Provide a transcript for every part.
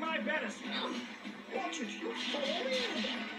my medicine. What did you fall in?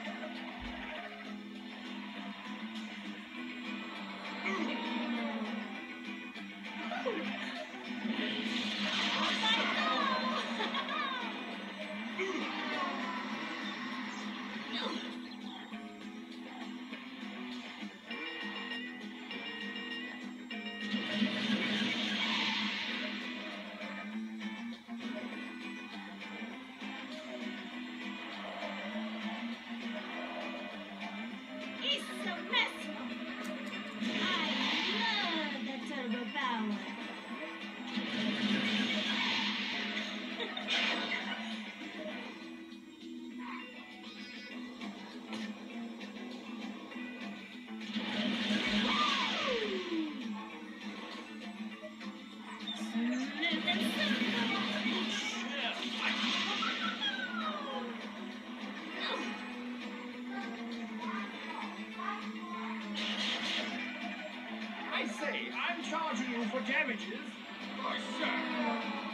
I'm charging you for damages. Oh, sir.